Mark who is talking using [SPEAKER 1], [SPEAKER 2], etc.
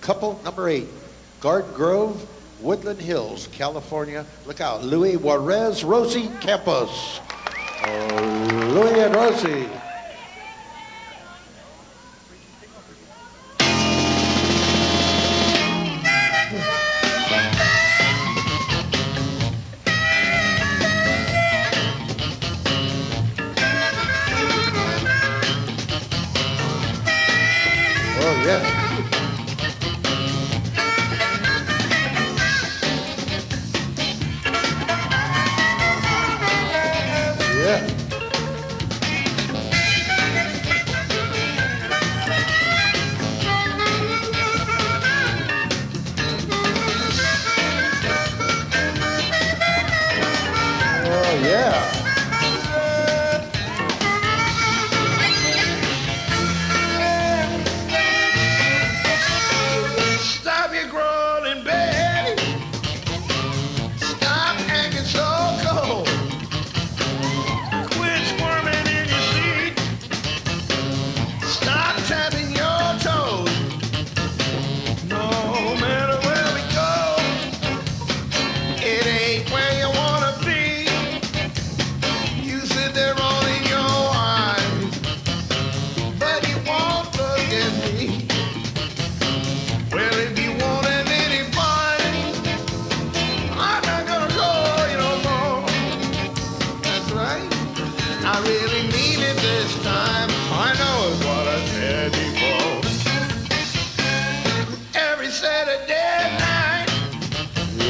[SPEAKER 1] Couple number eight, Garden Grove, Woodland Hills, California. Look out, Louie Juarez, Rosie Campos. Oh, Louie and Rosie. Oh, yeah. yeah.